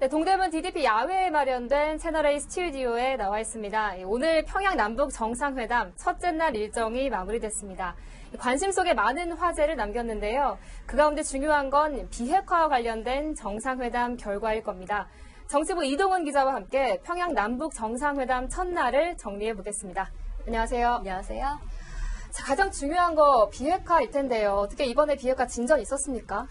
네, 동대문 DDP 야외에 마련된 채널A 스튜디오에 나와 있습니다. 오늘 평양 남북 정상회담 첫째 날 일정이 마무리됐습니다. 관심 속에 많은 화제를 남겼는데요. 그 가운데 중요한 건 비핵화와 관련된 정상회담 결과일 겁니다. 정치부 이동훈 기자와 함께 평양 남북 정상회담 첫날을 정리해 보겠습니다. 안녕하세요. 안녕하세요. 자, 가장 중요한 거 비핵화일 텐데요. 어떻게 이번에 비핵화 진전 있었습니까?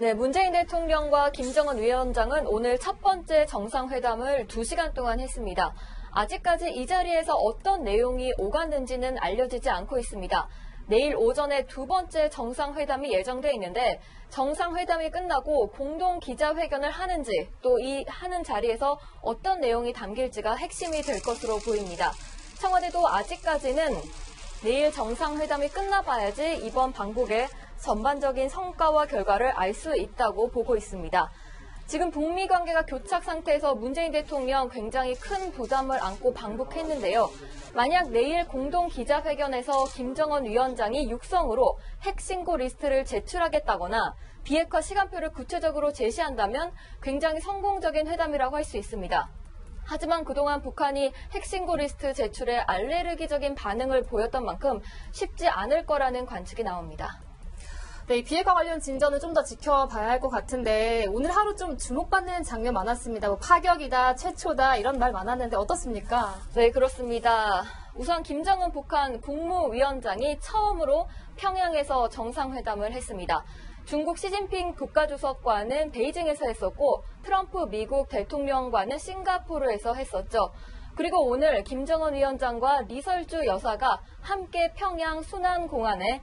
네, 문재인 대통령과 김정은 위원장은 오늘 첫 번째 정상회담을 2시간 동안 했습니다. 아직까지 이 자리에서 어떤 내용이 오갔는지는 알려지지 않고 있습니다. 내일 오전에 두 번째 정상회담이 예정돼 있는데 정상회담이 끝나고 공동 기자회견을 하는지 또 이 하는 자리에서 어떤 내용이 담길지가 핵심이 될 것으로 보입니다. 청와대도 아직까지는 내일 정상회담이 끝나봐야지 이번 방북의 전반적인 성과와 결과를 알 수 있다고 보고 있습니다. 지금 북미 관계가 교착 상태에서 문재인 대통령 굉장히 큰 부담을 안고 방북했는데요. 만약 내일 공동 기자회견에서 김정은 위원장이 육성으로 핵신고 리스트를 제출하겠다거나 비핵화 시간표를 구체적으로 제시한다면 굉장히 성공적인 회담이라고 할 수 있습니다. 하지만 그동안 북한이 핵신고 리스트 제출에 알레르기적인 반응을 보였던 만큼 쉽지 않을 거라는 관측이 나옵니다. 네, 이 비핵화 관련 진전을 좀더 지켜봐야 할 것 같은데 오늘 하루 좀 주목받는 장면 많았습니다. 뭐 파격이다, 최초다 이런 말 많았는데 어떻습니까? 네, 그렇습니다. 우선 김정은 북한 국무위원장이 처음으로 평양에서 정상회담을 했습니다. 중국 시진핑 국가주석과는 베이징에서 했었고 트럼프 미국 대통령과는 싱가포르에서 했었죠. 그리고 오늘 김정은 위원장과 리설주 여사가 함께 평양 순안공항에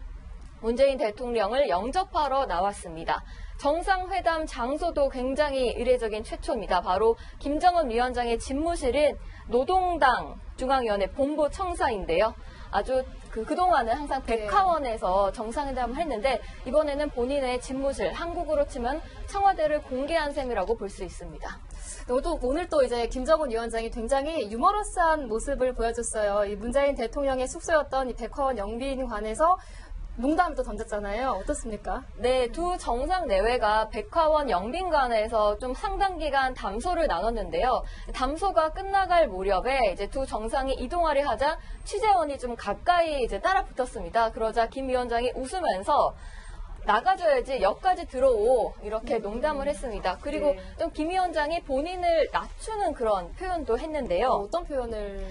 문재인 대통령을 영접하러 나왔습니다. 정상회담 장소도 굉장히 이례적인 최초입니다. 바로 김정은 위원장의 집무실인 노동당 중앙위원회 본부 청사인데요. 아주 그, 그동안은 항상 백화원에서 정상회담을 했는데 이번에는 본인의 집무실, 한국으로 치면 청와대를 공개한 셈이라고 볼 수 있습니다. 또 오늘 또 이제 김정은 위원장이 굉장히 유머러스한 모습을 보여줬어요. 이 문재인 대통령의 숙소였던 이 백화원 영빈관에서 농담을 또 던졌잖아요. 어떻습니까? 네, 두 정상 내외가 백화원 영빈관에서 좀 상당 기간 담소를 나눴는데요. 담소가 끝나갈 무렵에 이제 두 정상이 이동하려 하자 취재원이 좀 가까이 이제 따라 붙었습니다. 그러자 김 위원장이 웃으면서 나가줘야지 역까지 들어오 이렇게 농담을 했습니다. 그리고 네. 좀김 위원장이 본인을 낮추는 그런 표현도 했는데요. 어떤 표현을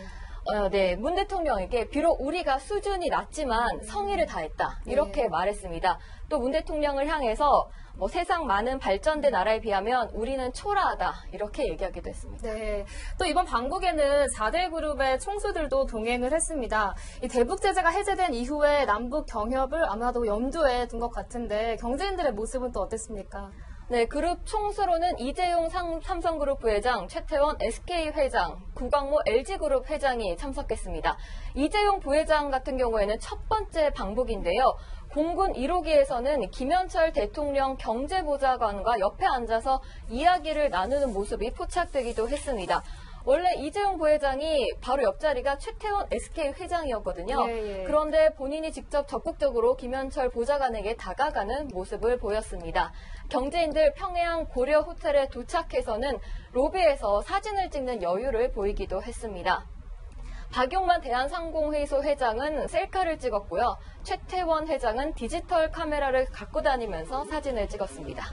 어, 네, 문 대통령에게 비록 우리가 수준이 낮지만 성의를 다했다 이렇게 네. 말했습니다. 또 문 대통령을 향해서 뭐 세상 많은 발전된 나라에 비하면 우리는 초라하다 이렇게 얘기하기도 했습니다. 네. 또 이번 방북에는 4대 그룹의 총수들도 동행을 했습니다. 이 대북 제재가 해제된 이후에 남북 경협을 아마도 염두에 둔 것 같은데 경제인들의 모습은 또 어땠습니까? 네, 그룹 총수로는 이재용 상- 삼성그룹 부회장, 최태원 SK 회장, 구광모 LG그룹 회장이 참석했습니다. 이재용 부회장 같은 경우에는 첫 번째 방북인데요. 공군 1호기에서는 김현철 대통령 경제보좌관과 옆에 앉아서 이야기를 나누는 모습이 포착되기도 했습니다. 원래 이재용 부회장이 바로 옆자리가 최태원 SK 회장이었거든요. 예, 예. 그런데 본인이 직접 적극적으로 김현철 보좌관에게 다가가는 모습을 보였습니다. 경제인들 평양 고려 호텔에 도착해서는 로비에서 사진을 찍는 여유를 보이기도 했습니다. 박용만 대한상공회의소 회장은 셀카를 찍었고요. 최태원 회장은 디지털 카메라를 갖고 다니면서 사진을 찍었습니다.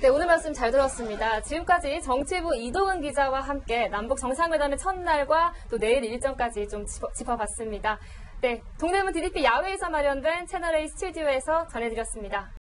네, 오늘 말씀 잘 들었습니다. 지금까지 정치부 이동은 기자와 함께 남북 정상회담의 첫날과 또 내일 일정까지 좀 짚어, 짚어 봤습니다. 네, 동대문 DDP 야외에서 마련된 채널A 스튜디오에서 전해드렸습니다.